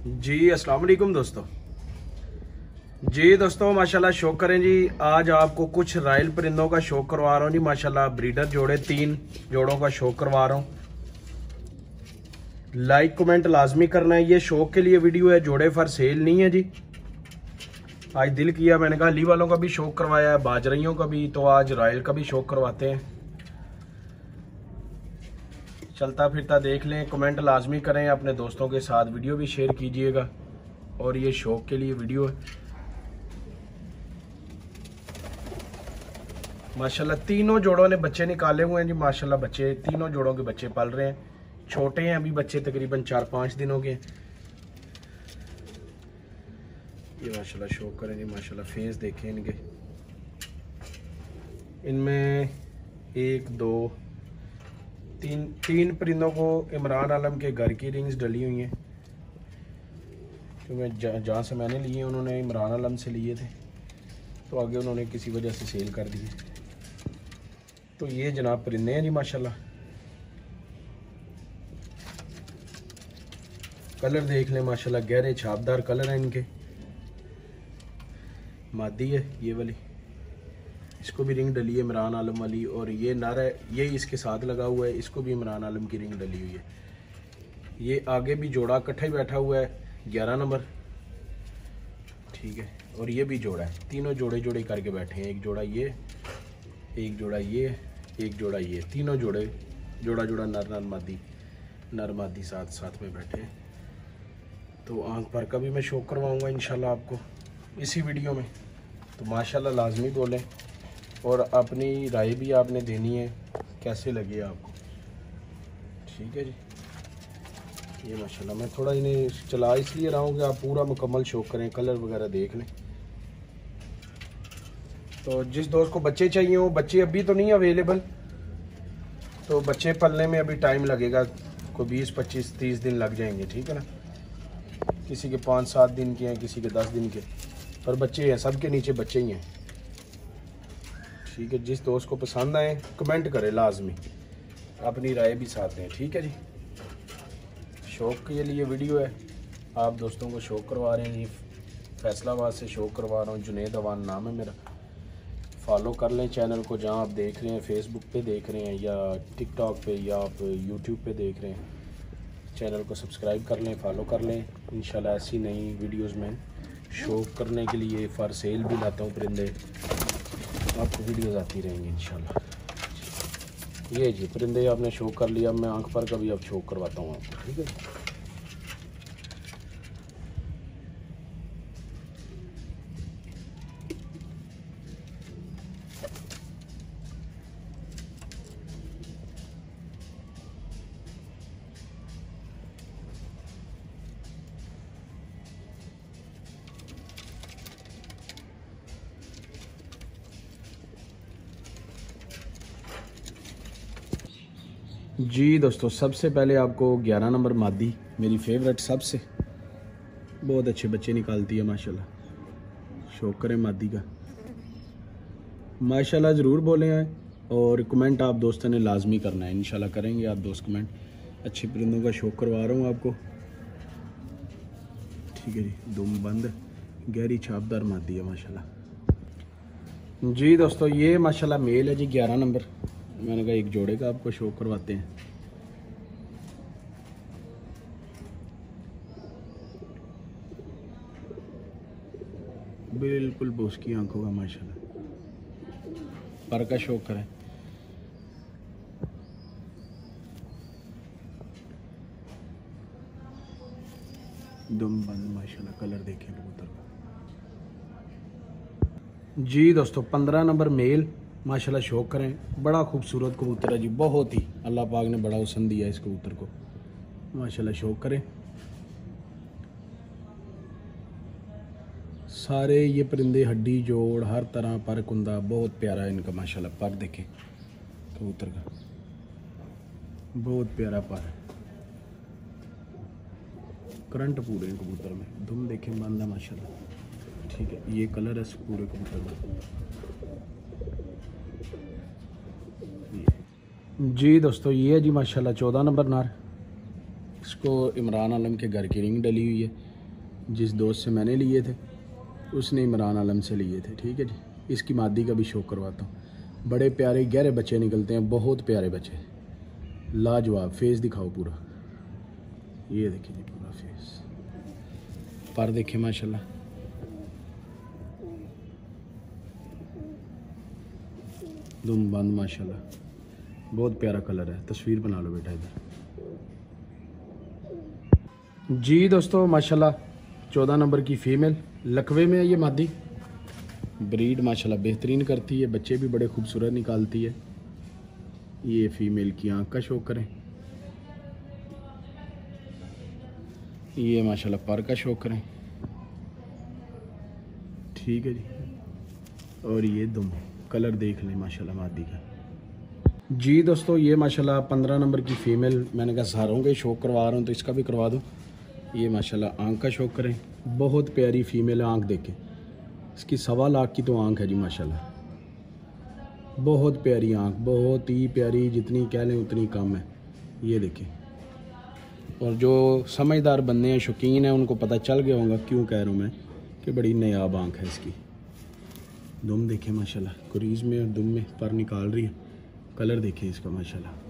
जी, अस्सलाम वालेकुम दोस्तों। जी दोस्तों, माशाल्लाह शौक करें जी। आज आपको कुछ रायल परिंदों का शौक करवा रहा हूँ जी। माशाल्लाह ब्रीडर जोड़े, तीन जोड़ों का शौक करवा रहा हूँ। लाइक कमेंट लाजमी करना है। ये शौक के लिए वीडियो है, जोड़े फर सेल नहीं है जी। आज दिल किया, मैंने कहा, अली वालों का भी शौक करवाया है बाजरियों का भी। तो आज रॉयल का भी शौक करवाते हैं। चलता फिरता देख लें कमेंट लाजमी करें, अपने दोस्तों के साथ वीडियो भी शेयर कीजिएगा। और ये शौक के लिए वीडियो है। माशाल्लाह, तीनों जोड़ों ने बच्चे निकाले हुए हैं जी, माशाल्लाह बच्चे, तीनों जोड़ों के बच्चे पल रहे हैं। छोटे हैं, अभी बच्चे तकरीबन चार पाँच दिनों के ये माशाल्लाह शो करें जी, माशाल्लाह फेस देखें इनके। इनमें एक, दो तीन तीन परिंदों को इमरान आलम के घर की रिंग्स डली हुई हैं। क्योंकि जहाँ से मैंने लिए, उन्होंने इमरान आलम से लिए थे। तो आगे उन्होंने किसी वजह से सेल कर दिए तो ये जनाब परिंदे हैं जी, माशाल्लाह। कलर देख लें, माशाल्लाह, गहरे छापदार कलर हैं इनके। मादी है, ये वाली। इसको भी रिंग डली है इमरान आलम वाली और ये नर ये इसके साथ लगा हुआ है, इसको भी इमरान आलम की रिंग डली हुई है। ये आगे भी जोड़ा, इकट्ठा ही बैठा हुआ है, ग्यारह नंबर। ठीक है, और ये भी जोड़ा है। तीनों जोड़े जोड़े करके बैठे हैं, एक जोड़ा ये, एक जोड़ा ये, एक जोड़ा ये। तीनों जोड़े, जोड़ा जोड़ा नर नर मादी नर मादी साथ साथ में बैठे हैं। तो आँख पर का भी मैं शो करवाऊँगा इन आपको इसी वीडियो में। तो माशाल्लाह लाजमी बोलें। और अपनी राय भी आपने देनी है, कैसे लगे आपको? ठीक है जी। ये माशाल्लाह, मैं थोड़ा इन्हें चला इसलिए रहा हूँ कि आप पूरा मुकम्मल शौक करें, कलर वगैरह देख लें। तो जिस दोस्त को बच्चे चाहिए हो, बच्चे अभी तो नहीं अवेलेबल तो बच्चे पलने में अभी टाइम लगेगा, कोई बीस, पच्चीस, तीस दिन लग जाएँगे, ठीक है ना? किसी के पाँच, सात दिन के हैं, किसी के दस दिन के। पर बच्चे हैं, सबके नीचे बच्चे ही हैं। ठीक है, जिस दोस्त को पसंद आए कमेंट करें लाजमी। अपनी राय भी साथ दें, ठीक है जी? शौक के लिए वीडियो है। आप दोस्तों को शौक करवा रहे हैं जी। फैसलाबाद से शौक करवा रहा हूँ, जुनेद अवान नाम है मेरा। फॉलो कर लें चैनल को जहाँ आप देख रहे हैं फेसबुक पे देख रहे हैं या टिकटॉक पे या आप यूट्यूब पे देख रहे हैं। चैनल को सब्सक्राइब कर लें फॉलो कर लें। इन ऐसी नई वीडियोज़ में शौक करने के लिए फॉर सेल भी लाता हूँ परिंदे। आपको वीडियोस आती रहेंगी, इंशाल्लाह। ये जी, परिंदे आपने शो कर लिया, मैं आँख पर कभी अब शो करवाता हूँ आपको, ठीक है? जी दोस्तों, सबसे पहले आपको 11 नंबर मादी, मेरी फेवरेट सबसे। बहुत अच्छे बच्चे निकालती है, माशाल्लाह। शौक करें मादी का। माशाल्लाह ज़रूर बोले हैं और कमेंट आप दोस्तों ने लाजमी करना है। इंशाल्लाह करेंगे आप दोस्त कमेंट अच्छे परिंदों का शौक करवा रहा हूँ आपको। ठीक है जी, दुम बंद। गहरी छापदार मादी है, माशाल्लाह। जी दोस्तों, ये माशाल्लाह मेल है जी, ग्यारह नंबर। मैंने कहा, एक जोड़े का आपको शो करवाते हैं। बिल्कुल बोस की आँखों का, माशाल्लाह। पर का शो करें। दुम बंद, माशाल्लाह, कलर देखें कबूतर। का जी दोस्तों, पंद्रह नंबर मेल। माशाल्लाह शौक करें। बड़ा खूबसूरत कबूतर है जी, बहुत ही। अल्लाह पाक ने बड़ा पसंद दिया इस कबूतर को। माशाल्लाह शौक करें। सारे ये परिंदे, हड्डी, जोड़, हर तरह पर कुंदा, बहुत प्यारा है इनका, माशाल्लाह। पर देखें, कबूतर का। बहुत प्यारा पर है। करंट पूरे हैं कबूतर में। धुम देखें, बंद है, माशाल्लाह। ठीक है, ये कलर है पूरे कबूतर का। जी दोस्तों, ये है जी माशाल्लाह चौदह नंबर नार। इसको इमरान आलम के घर की रिंग डली हुई है, जिस दोस्त से मैंने लिए थे, उसने इमरान आलम से लिए थे, ठीक है जी। इसकी मादी का भी शौक करवाता हूँ। बड़े प्यारे गहरे बच्चे निकलते हैं, बहुत प्यारे बच्चे। लाजवाब फेस दिखाओ पूरा। ये देखिए जी पूरा फेस पर देखिए माशाल्लाह। दुम बंद माशाल्लाह। बहुत प्यारा कलर है। तस्वीर बना लो बेटा इधर। जी दोस्तों, माशाल्लाह, चौदह नंबर की फ़ीमेल। लकवे में है ये मादी। ब्रीड माशाल्लाह बेहतरीन करती है, बच्चे भी बड़े खूबसूरत निकालती है। ये फ़ीमेल की आँख का शो करें। ये माशाल्लाह पर का शो करें। ठीक है जी। और ये दुम, कलर देख लें माशाल्लाह मादी का। जी दोस्तों, ये माशाल्लाह पंद्रह नंबर की फ़ीमेल, मैंने कहा सारों के शौक करवा रहा हूँ तो इसका भी करवा दो। ये माशाल्लाह आँख का शौक करें, बहुत प्यारी फ़ीमेल आँख देखें। इसकी सवा लाख की तो आँख है जी माशाल्लाह। बहुत प्यारी आँख, बहुत ही प्यारी, जितनी कह लें उतनी कम है। ये देखें। और जो समझदार बंदे हैं, शौकीन हैं, उनको पता चल गया होगा क्यों कह रहा हूँ मैं कि बड़ी नयाब आँख है इसकी। दुम देखें माशाल्लाह, कुरीज में और दुम में, पर निकाल रही है। कलर देखिए इसका माशाल्लाह।